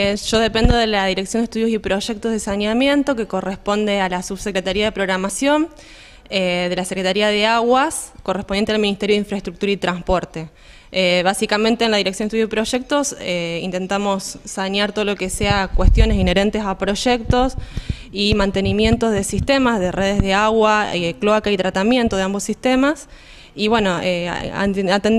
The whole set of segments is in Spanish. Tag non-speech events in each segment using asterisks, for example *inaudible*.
Eh, yo dependo de la Dirección de Estudios y Proyectos de Saneamiento, que corresponde a la Subsecretaría de Programación, eh, de la Secretaría de Aguas, correspondiente al Ministerio de Infraestructura y Transporte. Eh, básicamente en la Dirección de Estudios y Proyectos intentamos sanear todo lo que sea cuestiones inherentes a proyectos y mantenimientos de sistemas, de redes de agua, cloaca y tratamiento de ambos sistemas, y bueno, eh,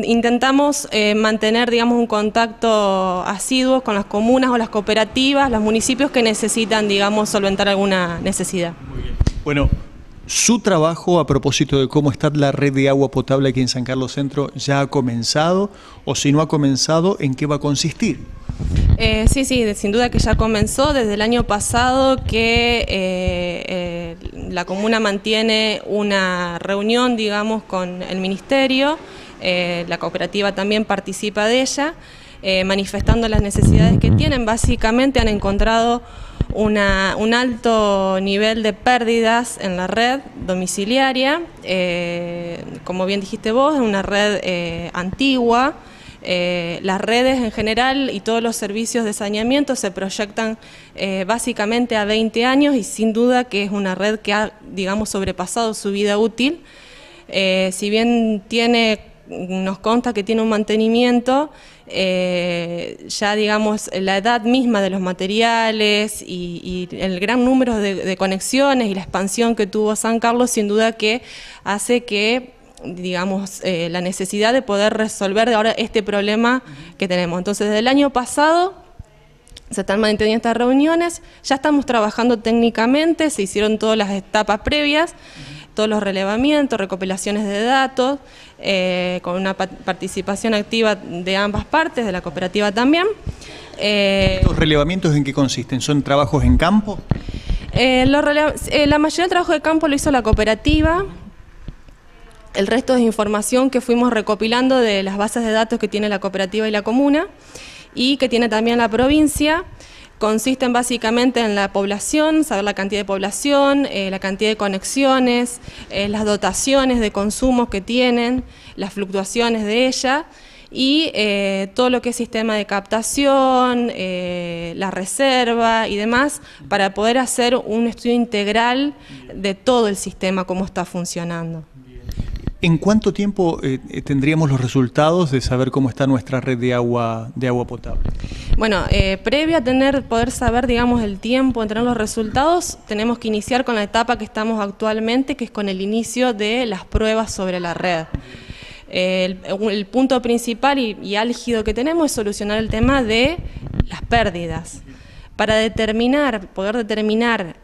intentamos eh, mantener, digamos, un contacto asiduo con las comunas o las cooperativas, los municipios que necesitan, digamos, solventar alguna necesidad. Bueno, su trabajo a propósito de cómo está la red de agua potable aquí en San Carlos Centro ya ha comenzado o si no ha comenzado, ¿en qué va a consistir? Eh, sí, sí, sin duda que ya comenzó desde el año pasado que eh, eh, la comuna mantiene una reunión, digamos, con el ministerio, la cooperativa también participa de ella, manifestando las necesidades que tienen. Básicamente han encontrado un alto nivel de pérdidas en la red domiciliaria, como bien dijiste vos, es una red antigua, eh, las redes en general y todos los servicios de saneamiento se proyectan eh, básicamente a 20 años y sin duda que es una red que ha, digamos, sobrepasado su vida útil. Eh, si bien tiene, nos consta que tiene un mantenimiento, ya digamos la edad misma de los materiales y, el gran número de conexiones y la expansión que tuvo San Carlos sin duda que hace que digamos, eh, la necesidad de poder resolver ahora este problema que tenemos. Entonces, desde el año pasado se están manteniendo estas reuniones, ya estamos trabajando técnicamente, se hicieron todas las etapas previas, todos los relevamientos, recopilaciones de datos, eh, con una participación activa de ambas partes, de la cooperativa también. Eh, ¿Los relevamientos en qué consisten? ¿Son trabajos en campo? la mayoría del trabajo de campo lo hizo la cooperativa, el resto es información que fuimos recopilando de las bases de datos que tiene la cooperativa y la comuna y que tiene también la provincia. Consisten básicamente en la población, saber la cantidad de población, eh, la cantidad de conexiones, eh, las dotaciones de consumo que tienen, las fluctuaciones de ella y eh, todo lo que es sistema de captación, la reserva y demás, para poder hacer un estudio integral de todo el sistema, cómo está funcionando. ¿En cuánto tiempo eh, eh, tendríamos los resultados de saber cómo está nuestra red de agua, de agua potable? Bueno, eh, previo a tener, poder saber, digamos, el tiempo en tener los resultados, tenemos que iniciar con la etapa que estamos actualmente, que es con el inicio de las pruebas sobre la red. el, punto principal y, y álgido que tenemos es solucionar el tema de las pérdidas. Para determinar, poder determinar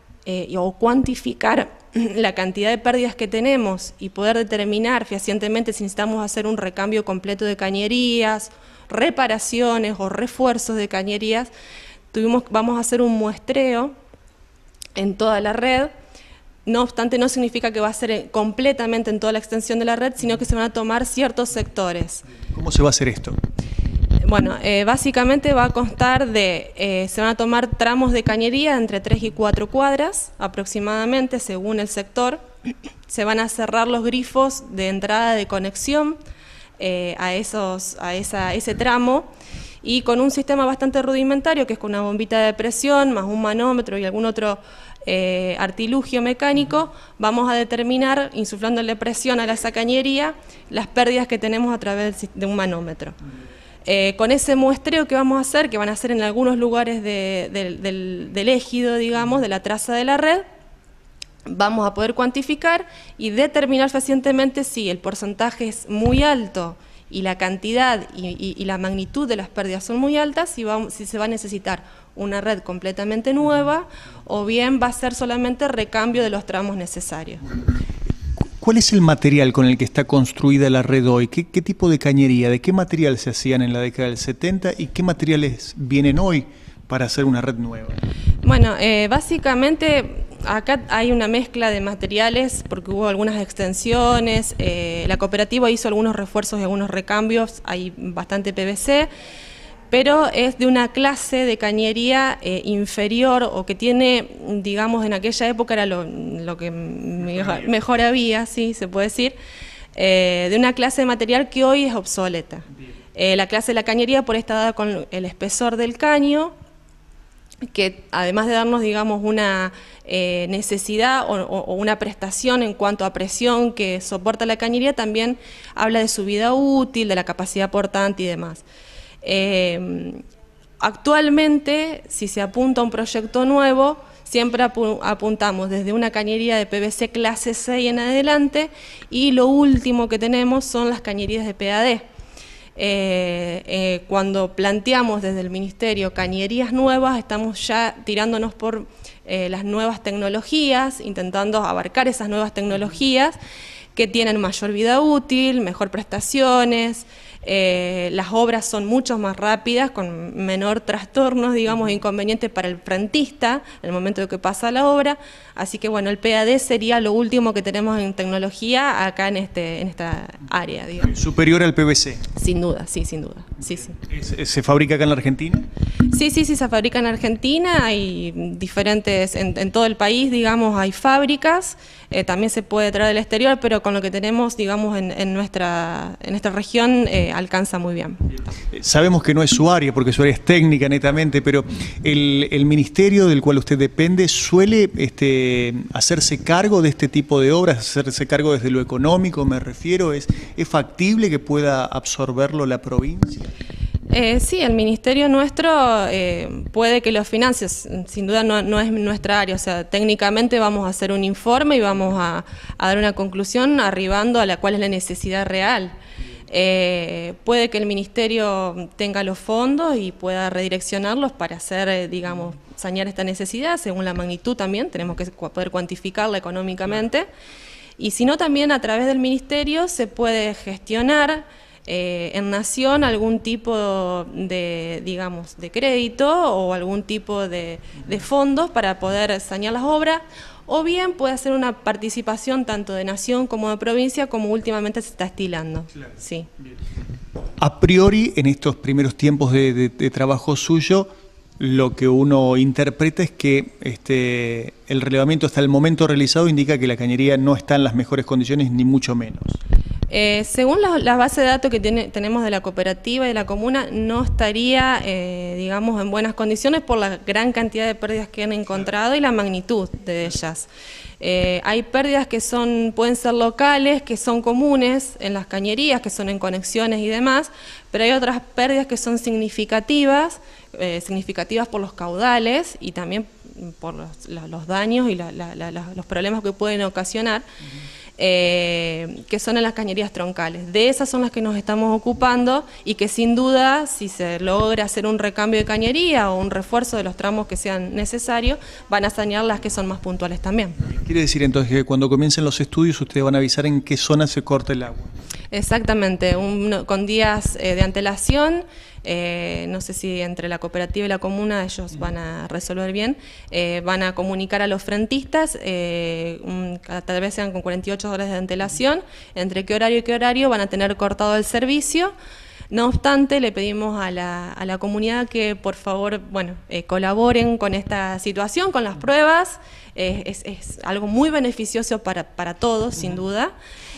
o cuantificar *clears throat* la cantidad de pérdidas que tenemos y poder determinar fehacientemente si necesitamos hacer un recambio completo de cañerías, reparaciones o refuerzos de cañerías, tuvimos, vamos a hacer un muestreo en toda la red. No obstante, no significa que va a ser completamente en toda la extensión de la red, sino que se van a tomar ciertos sectores. ¿Cómo se va a hacer esto? Bueno, eh, básicamente va a constar de, eh, se van a tomar tramos de cañería entre 3 y 4 cuadras aproximadamente, según el sector. *clears throat* Se van a cerrar los grifos de entrada de conexión eh, a, esos, a esa, ese tramo y con un sistema bastante rudimentario, que es con una bombita de presión, más un manómetro y algún otro artilugio mecánico, vamos a determinar, insuflándole presión a esa cañería, las pérdidas que tenemos a través de un manómetro. Eh, con ese muestreo que vamos a hacer, que van a ser en algunos lugares del, del ejido, digamos, de la traza de la red, vamos a poder cuantificar y determinar fehacientemente si el porcentaje es muy alto y la cantidad y, la magnitud de las pérdidas son muy altas, si se va a necesitar una red completamente nueva o bien va a ser solamente recambio de los tramos necesarios. ¿Cuál es el material con el que está construida la red hoy? ¿Qué, tipo de cañería? ¿De qué material se hacían en la década del 70 y qué materiales vienen hoy para hacer una red nueva? Bueno, eh, básicamente acá hay una mezcla de materiales porque hubo algunas extensiones, eh, la cooperativa hizo algunos refuerzos y algunos recambios, hay bastante PVC pero es de una clase de cañería eh, inferior o que tiene, digamos, en aquella época era lo, que mejor, había, sí, se puede decir, eh, de una clase de material que hoy es obsoleta. Eh, la clase de la cañería por esta dada con el espesor del caño que además de darnos, digamos, una eh, necesidad o, una prestación en cuanto a presión que soporta la cañería, también habla de su vida útil, de la capacidad portante y demás. Eh, actualmente, si se apunta a un proyecto nuevo, siempre apuntamos desde una cañería de PVC clase 6 en adelante y lo último que tenemos son las cañerías de PAD. Eh, eh, cuando planteamos desde el Ministerio cañerías nuevas, estamos ya tirándonos por eh, las nuevas tecnologías, intentando abarcar esas nuevas tecnologías que tienen mayor vida útil, mejor prestaciones, eh, las obras son mucho más rápidas, con menor trastornos, digamos, e inconvenientes para el frentista en el momento de que pasa la obra. Así que bueno, el PAD sería lo último que tenemos en tecnología acá en, este, en esta área. Digamos. ¿Superior al PVC? Sin duda, sí, sin duda. Sí, sí. ¿Se fabrica acá en la Argentina? Sí, sí, sí, se fabrica en Argentina, hay diferentes, en, todo el país, digamos, hay fábricas, eh, también se puede traer del exterior, pero con lo que tenemos, digamos, en, nuestra, en esta región eh, alcanza muy bien. Sabemos que no es su área, porque su área es técnica netamente, pero el, ministerio del cual usted depende suele este, hacerse cargo de este tipo de obras, hacerse cargo desde lo económico, me refiero, ¿es, es factible que pueda absorberlo la provincia? Eh, sí, el ministerio nuestro eh, puede que los financie, sin duda no, es nuestra área, o sea, técnicamente vamos a hacer un informe y vamos a, dar una conclusión arribando a la cual es la necesidad real. Eh, puede que el ministerio tenga los fondos y pueda redireccionarlos para hacer, digamos, sanear esta necesidad según la magnitud también, tenemos que poder cuantificarla económicamente. Y si no, también a través del ministerio se puede gestionar eh, en Nación algún tipo de, digamos, de crédito o algún tipo de, fondos para poder sanear las obras, o bien puede ser una participación tanto de Nación como de provincia, como últimamente se está estilando. Sí. A priori, en estos primeros tiempos de, trabajo suyo, lo que uno interpreta es que este, el relevamiento hasta el momento realizado indica que la cañería no está en las mejores condiciones, ni mucho menos. Eh, según las la bases de datos que tenemos de la cooperativa y de la comuna, no estaría, eh, digamos, en buenas condiciones por la gran cantidad de pérdidas que han encontrado y la magnitud de ellas. Eh, hay pérdidas que son, pueden ser locales, que son comunes en las cañerías, que son en conexiones y demás, pero hay otras pérdidas que son significativas, significativas por los caudales y también por los, daños y los problemas que pueden ocasionar. Eh, que son en las cañerías troncales. De esas son las que nos estamos ocupando y que sin duda, si se logra hacer un recambio de cañería o un refuerzo de los tramos que sean necesarios, van a sanear las que son más puntuales también. ¿Quiere decir entonces que cuando comiencen los estudios ustedes van a avisar en qué zona se corta el agua? Exactamente, con días eh, de antelación. Eh, no sé si entre la cooperativa y la comuna ellos van a resolver bien, eh, van a comunicar a los frentistas, eh, tal vez sean con 48 horas de antelación, entre qué horario y qué horario van a tener cortado el servicio. No obstante, le pedimos a la, a la comunidad que por favor bueno, colaboren con esta situación, con las pruebas. es, es, algo muy beneficioso para, para todos, sin duda.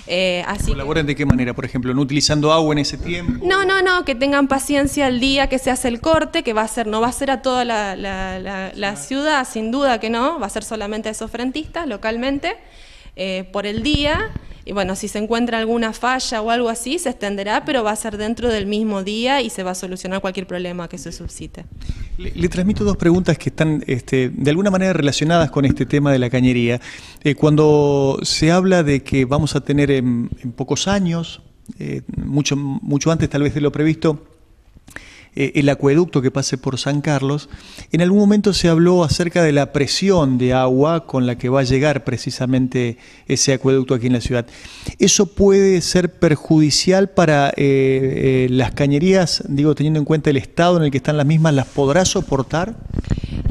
Eh, ¿Colaboran de qué manera, por ejemplo? ¿No utilizando agua en ese tiempo? No, no, no, que tengan paciencia el día que se hace el corte, que va a ser, no va a ser a toda la, ciudad, sin duda que no, va a ser solamente a esos frentistas localmente, eh, por el día y bueno, si se encuentra alguna falla o algo así, se extenderá, pero va a ser dentro del mismo día y se va a solucionar cualquier problema que se suscite. Le, transmito dos preguntas que están este, de alguna manera relacionadas con este tema de la cañería. Eh, cuando se habla de que vamos a tener en, pocos años, eh, mucho, mucho antes tal vez de lo previsto, eh, el acueducto que pase por San Carlos, en algún momento se habló acerca de la presión de agua con la que va a llegar precisamente ese acueducto aquí en la ciudad. ¿Eso puede ser perjudicial para eh, eh, las cañerías, digo, teniendo en cuenta el estado en el que están las mismas, las podrá soportar?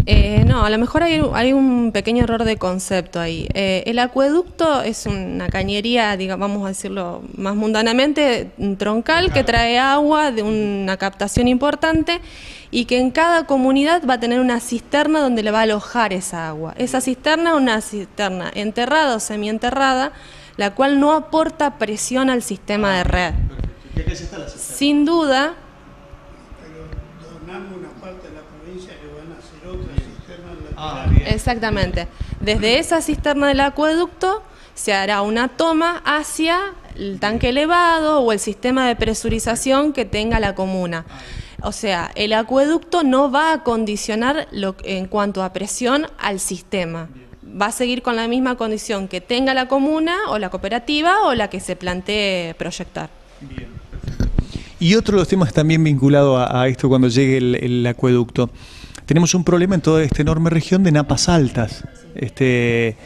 Eh, no, a lo mejor hay, un pequeño error de concepto ahí. Eh, el acueducto es una cañería, digamos, vamos a decirlo más mundanamente, troncal que trae agua de una captación importante y que en cada comunidad va a tener una cisterna donde le va a alojar esa agua. Esa cisterna es una cisterna enterrada o semienterrada, la cual no aporta presión al sistema de red. Sin duda, pero la Ah, Exactamente. Desde esa cisterna del acueducto se hará una toma hacia el tanque elevado o el sistema de presurización que tenga la comuna. O sea, el acueducto no va a condicionar lo, en cuanto a presión al sistema. Va a seguir con la misma condición que tenga la comuna o la cooperativa o la que se plantee proyectar. Y otro de los temas también vinculado a, esto cuando llegue el, acueducto. Tenemos un problema en toda esta enorme región de napas altas. Este,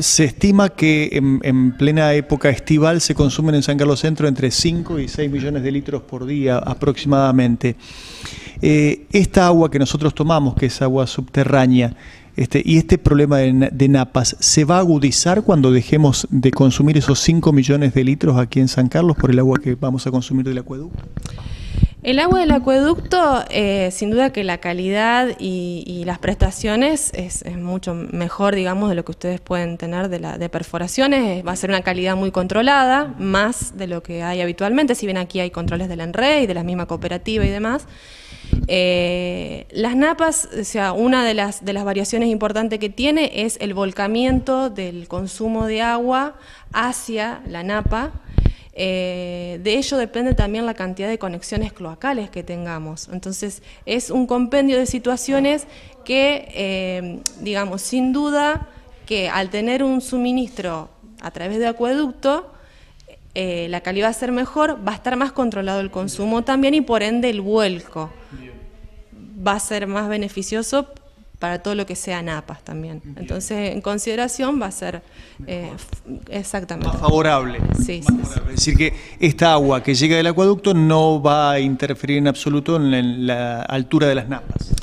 se estima que en, plena época estival se consumen en San Carlos Centro entre 5 y 6 millones de litros por día aproximadamente. Eh, esta agua que nosotros tomamos, que es agua subterránea, este, y este problema de, napas, ¿se va a agudizar cuando dejemos de consumir esos 5 millones de litros aquí en San Carlos por el agua que vamos a consumir del acueducto? El agua del acueducto, eh, sin duda que la calidad y, las prestaciones es, mucho mejor, digamos, de lo que ustedes pueden tener de, la, de perforaciones. Va a ser una calidad muy controlada, más de lo que hay habitualmente, si bien aquí hay controles de la ENRE y de la misma cooperativa y demás. Eh, las napas, o sea, una de las, de las variaciones importantes que tiene es el volcamiento del consumo de agua hacia la napa, eh, de ello depende también la cantidad de conexiones cloacales que tengamos. Entonces, es un compendio de situaciones que, eh, digamos, sin duda que al tener un suministro a través de acueducto, eh, la calidad va a ser mejor, va a estar más controlado el consumo también y por ende el vuelco va a ser más beneficioso para todo lo que sea napas también. Entonces, en consideración va a ser eh, exactamente. Más favorable. Sí, sí, Es decir, que esta agua que llega del acueducto no va a interferir en absoluto en la altura de las napas.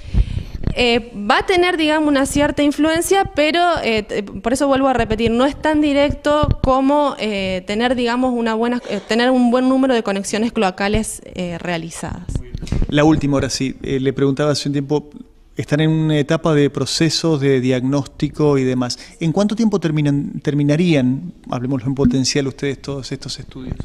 Eh, va a tener, digamos, una cierta influencia, pero eh, por eso vuelvo a repetir, no es tan directo como tener, digamos, una buena, tener un buen número de conexiones cloacales realizadas. La última, ahora sí, le preguntaba hace un tiempo están en una etapa de procesos de diagnóstico y demás. ¿En cuánto tiempo terminan, terminarían, hablemos en potencial, ustedes todos estos estudios?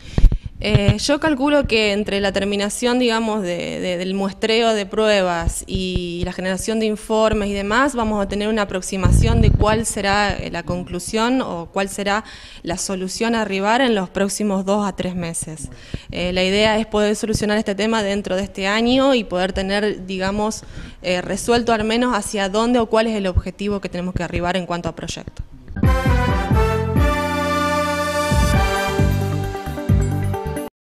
Eh, yo calculo que entre la terminación, digamos, del muestreo de pruebas y la generación de informes y demás, vamos a tener una aproximación de cuál será eh, la conclusión o cuál será la solución a arribar en los próximos dos a tres meses. Eh, la idea es poder solucionar este tema dentro de este año y poder tener, digamos, resuelto al menos hacia dónde o cuál es el objetivo que tenemos que arribar en cuanto a proyecto.